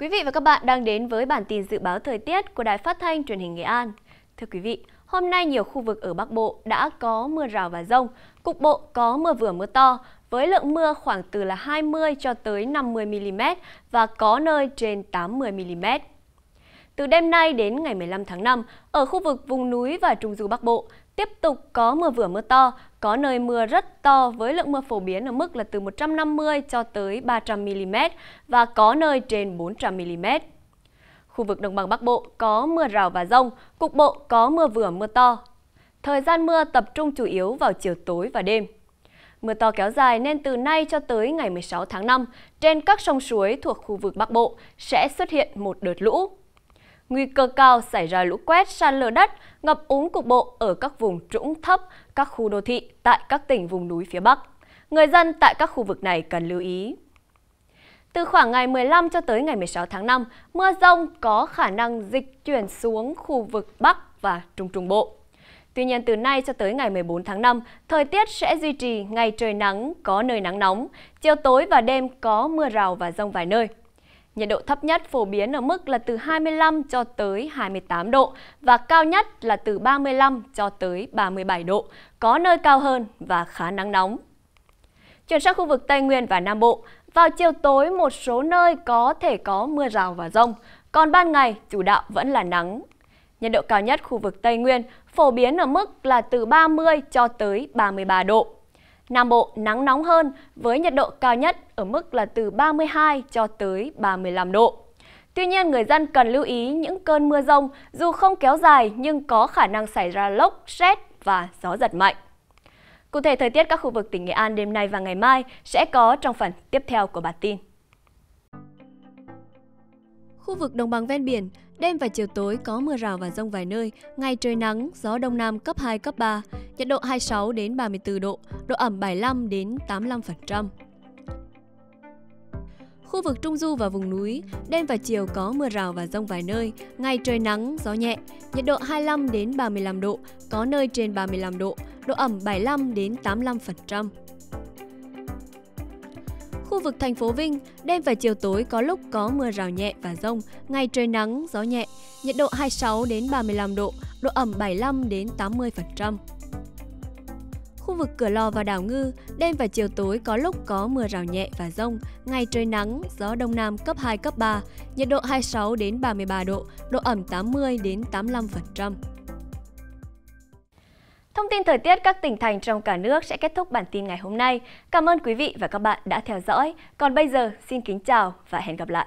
Quý vị và các bạn đang đến với bản tin dự báo thời tiết của Đài Phát thanh Truyền hình Nghệ An. Thưa quý vị, hôm nay nhiều khu vực ở Bắc Bộ đã có mưa rào và rông, cục bộ có mưa vừa mưa to, với lượng mưa khoảng từ là 20 cho tới 50 mm và có nơi trên 80 mm. Từ đêm nay đến ngày 15 tháng 5, ở khu vực vùng núi và trung du Bắc Bộ, tiếp tục có mưa vừa mưa to, có nơi mưa rất to với lượng mưa phổ biến ở mức là từ 150 cho tới 300 mm và có nơi trên 400 mm. Khu vực đồng bằng Bắc Bộ có mưa rào và rông, cục bộ có mưa vừa mưa to. Thời gian mưa tập trung chủ yếu vào chiều tối và đêm. Mưa to kéo dài nên từ nay cho tới ngày 16 tháng 5, trên các sông suối thuộc khu vực Bắc Bộ sẽ xuất hiện một đợt lũ nguy cơ cao xảy ra lũ quét, sạt lở đất, ngập úng cục bộ ở các vùng trũng thấp, các khu đô thị tại các tỉnh vùng núi phía Bắc. Người dân tại các khu vực này cần lưu ý. Từ khoảng ngày 15 cho tới ngày 16 tháng 5, mưa rông có khả năng dịch chuyển xuống khu vực Bắc và Trung Trung Bộ. Tuy nhiên từ nay cho tới ngày 14 tháng 5, thời tiết sẽ duy trì ngày trời nắng, có nơi nắng nóng, chiều tối và đêm có mưa rào và rông vài nơi. Nhiệt độ thấp nhất phổ biến ở mức là từ 25 cho tới 28 độ và cao nhất là từ 35 cho tới 37 độ, có nơi cao hơn và khá nắng nóng. Chuyển sang khu vực Tây Nguyên và Nam Bộ, vào chiều tối một số nơi có thể có mưa rào và rông, còn ban ngày chủ đạo vẫn là nắng. Nhiệt độ cao nhất khu vực Tây Nguyên phổ biến ở mức là từ 30 cho tới 33 độ. Nam Bộ nắng nóng hơn với nhiệt độ cao nhất ở mức là từ 32 cho tới 35 độ. Tuy nhiên, người dân cần lưu ý những cơn mưa rông dù không kéo dài nhưng có khả năng xảy ra lốc, xét và gió giật mạnh. Cụ thể, thời tiết các khu vực tỉnh Nghệ An đêm nay và ngày mai sẽ có trong phần tiếp theo của bản tin. Khu vực đồng bằng ven biển, đêm và chiều tối có mưa rào và rông vài nơi, ngày trời nắng, gió đông nam cấp 2, cấp 3, nhiệt độ 26 đến 34 độ, độ ẩm 75 đến 85%. Khu vực Trung Du và vùng núi, đêm và chiều có mưa rào và rông vài nơi, ngày trời nắng, gió nhẹ, nhiệt độ 25 đến 35 độ, có nơi trên 35 độ, độ ẩm 75 đến 85%. Khu vực thành phố Vinh, đêm và chiều tối có lúc có mưa rào nhẹ và rông, ngày trời nắng, gió nhẹ, nhiệt độ 26 đến 35 độ, độ ẩm 75 đến 80%. Khu vực Cửa Lò và Đảo Ngư, đêm và chiều tối có lúc có mưa rào nhẹ và rông, ngày trời nắng, gió đông nam cấp 2 cấp 3, nhiệt độ 26 đến 33 độ, độ ẩm 80 đến 85%. Thông tin thời tiết các tỉnh thành trong cả nước sẽ kết thúc bản tin ngày hôm nay. Cảm ơn quý vị và các bạn đã theo dõi. Còn bây giờ, xin kính chào và hẹn gặp lại.